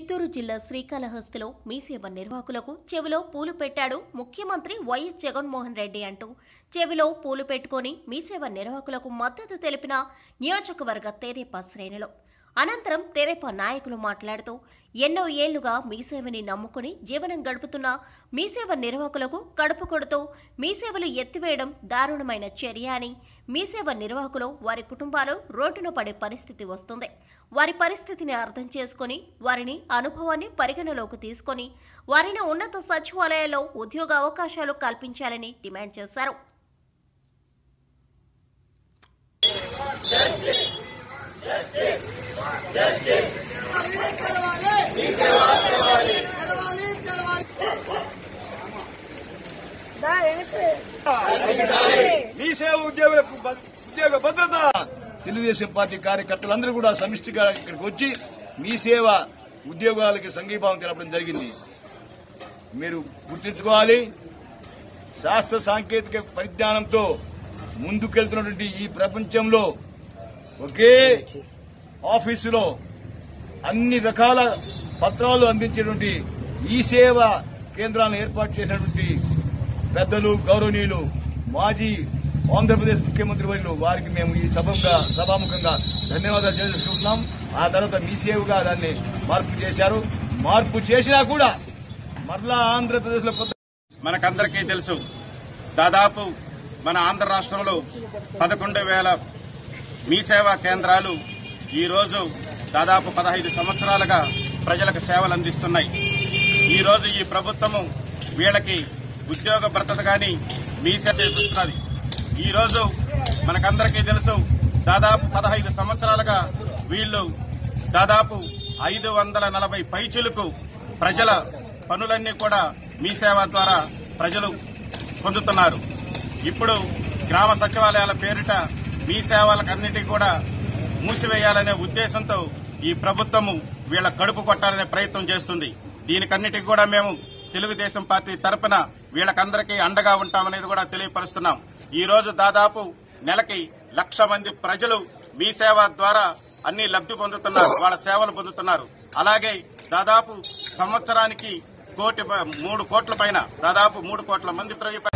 చిత్తూరు జిల్లా శ్రీకాళహస్తిలో మీసేవ నిర్వాహకులకు చెవిలో పూలు పెట్టాడు ముఖ్యమంత్రి వైఎస్ జగన్మోహన్ రెడ్డి అంటూ. చెవిలో పూలు పెట్టుకొని మీసేవ నిర్వాహకులకు మద్దతు తెలిపిన నియోజకవర్గ తెదేపా శ్రేణులు. అనంతరం తెదేపా నాయకులు మాట్లాడుతూ ఎన్నో ఏళ్ళుగా మీసేవని నమ్ముకుని జీవనం గడుపుతున్న మీసేవ నిర్వాహకులకు కడుపు కొడుతూ మీసేవలు ఎత్తివేయడం దారుణమైన చర్య అని మీసేవ నిర్వాహకులు వారి కుటుంబాలు రోడ్డున పడే పరిస్థితి వస్తుంది. వారి పరిస్థితిని అర్థం చేసుకొని వారిని అనుభవాన్ని పరిగణలోకి తీసుకొని వారిని ఉన్నత సచివాలయాల్లో ఉద్యోగ అవకాశాలు కల్పించాలని డిమాండ్ చేశారు. సేవ ఉద్యోగులకు ఉద్యోగ భద్రత. తెలుగుదేశం పార్టీ కార్యకర్తలందరూ కూడా సమిష్టిగా ఇక్కడికి వచ్చి మీ సేవ ఉద్యోగాలకి సంఘీభావం తెలపడం జరిగింది. మీరు గుర్తుంచుకోవాలి శాస్త్ర సాంకేతిక పరిజ్ఞానంతో ముందుకెళ్తున్నటువంటి ఈ ప్రపంచంలో ఒకే ఆఫీసులో అన్ని రకాల పత్రాలు అందించేటువంటి ఈ సేవ కేంద్రాలను ఏర్పాటు చేసినటువంటి పెద్దలు గౌరవనీయులు మాజీ ఆంధ్రప్రదేశ్ ముఖ్యమంత్రి వర్యులు వారికి మేము ఈ సభంగా సభాముఖంగా ధన్యవాదాలు తెలియజేసుకుంటున్నాం. ఆ తర్వాత మీ సేవగా దాన్ని మార్పు చేశారు. మార్పు చేసినా కూడా మరలా ఆంధ్రప్రదేశ్లో మనకందరికీ తెలుసు దాదాపు మన ఆంధ్ర రాష్ట్రంలో పదకొండు వేల మీ సేవా కేంద్రాలు ఈరోజు దాదాపు పదహైదు సంవత్సరాలుగా ప్రజలకు సేవలు అందిస్తున్నాయి. ఈరోజు ఈ ప్రభుత్వము వీళ్ళకి ఉద్యోగ భద్రత గాని మీ సేవ చేపిస్తున్నది ఈరోజు మనకందరికీ తెలుసు దాదాపు పదహైదు సంవత్సరాలుగా వీళ్ళు దాదాపు ఐదు వందల నలభై పైచులకు ప్రజల పనులన్నీ కూడా మీ సేవ ద్వారా ప్రజలు పొందుతున్నారు. ఇప్పుడు గ్రామ సచివాలయాల పేరిట మీ సేవలకన్నిటికీ కూడా మూసివేయాలనే ఉద్దేశంతో ఈ ప్రభుత్వము వీళ్ళ కడుపు కొట్టాలనే ప్రయత్నం చేస్తుంది. దీనికన్నిటికీ కూడా మేము తెలుగుదేశం పార్టీ తరపున వీళ్ళకందరికీ అండగా ఉంటామనేది కూడా తెలియపరుస్తున్నాం. ఈరోజు దాదాపు నెలకి లక్ష మంది ప్రజలు మీ సేవ ద్వారా అన్ని లబ్ధి పొందుతున్నారు వాళ్ళ సేవలు పొందుతున్నారు. అలాగే దాదాపు సంవత్సరానికి కోటి ప- మూడు కోట్ల పైన దాదాపు మూడు కోట్ల మంది ప్రజలు